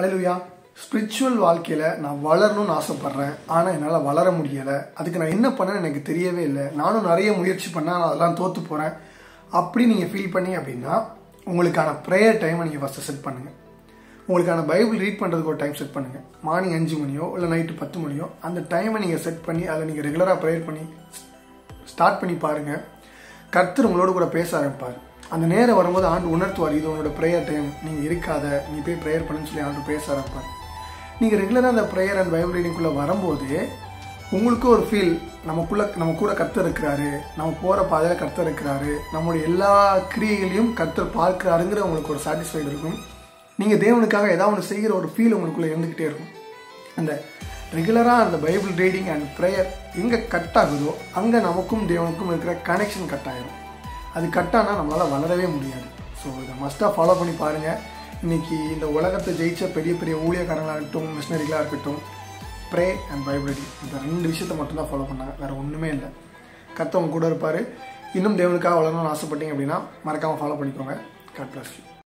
அலையிலுயா ஸ்பிரிச்சுவல் வாழ்க்கையில் நான் வளரணும்னு ஆசைப்பட்றேன். ஆனால் என்னால் வளர முடியலை. அதுக்கு நான் என்ன பண்ணேன்னு எனக்கு தெரியவே இல்லை. நானும் நிறைய முயற்சி பண்ணேன் நான் அதெல்லாம் தோற்று போகிறேன் அப்படி நீங்கள் ஃபீல் பண்ணி அப்படின்னா உங்களுக்கான ப்ரேயர் டைமை நீங்கள் ஃபஸ்ட்டு செட் பண்ணுங்கள் உங்களுக்கான பைபிள் ரீட் பண்ணுறதுக்கு ஒரு டைம் செட் பண்ணுங்கள் மார்னிங் அஞ்சு மணியோ இல்லை நைட்டு பத்து மணியோ அந்த டைமை நீங்கள் செட் பண்ணி அதில் நீங்கள் ரெகுலராக ப்ரேயர் பண்ணி ஸ்டார்ட் பண்ணி பாருங்கள் கர்த்தர் உங்களோட கூட பேச ஆரம்பிப்பார். அந்த நேரம் வரும்போது ஆண்டு உணர்த்துவார் இது உன்னோட ப்ரேயர் டைம் நீங்கள் இருக்காத. நீ போய் ப்ரேயர் பண்ணுன்னு சொல்லி ஆண்டு பேச ஆரம்பிப்பார் நீங்கள் ரெகுலராக அந்த ப்ரேயர் அண்ட் பைபிள் ரீடிங்குள்ளே வரும்போது உங்களுக்கு ஒரு ஃபீல் நமக்குள்ள நம்ம கூட கர்த்தர் இருக்கிறாரு நம்ம போகிற பாதையில் கர்த்தர் இருக்கிறாரு நம்மளுடைய எல்லா கிரியைகளையும் கர்த்தர் பார்க்கிறாருங்கிற உங்களுக்கு ஒரு சாட்டிஸ்ஃபைடு இருக்கும். நீங்கள் தேவனுக்காக ஏதாவது ஒன்று செய்கிற ஒரு ஃபீல் உங்களுக்குள்ளே இருந்துக்கிட்டே இருக்கும். அந்த ரெகுலராக அந்த பைபிள் ரீடிங் அண்ட் ப்ரேயர் எங்கே கட் ஆகுதோ அங்கே நமக்கும் தேவனுக்கும் இருக்கிற கனெக்ஷன் கட் ஆகிடும் அது கட்டானா நம்மளால் வளரவே முடியாது. ஸோ இதை மஸ்ட்டாக ஃபாலோ பண்ணி பாருங்கள் இன்றைக்கி இந்த உலகத்தை ஜெயித்த பெரிய பெரிய ஊழியக்காரங்களாக இருக்கட்டும் மிஷினரிகளாக இருக்கட்டும் ப்ரே அண்ட் பைபிலிட்டி இந்த ரெண்டு விஷயத்தை மட்டும்தான் ஃபாலோ பண்ணாங்க. வேறு ஒன்றுமே இல்லை. கத்தவங்க கூட இருப்பார். இன்னும் தேவனுக்காக வளரணும்னு ஆசைப்பட்டீங்க அப்படின்னா மறக்காமல் ஃபாலோ பண்ணிக்கோங்க. God bless you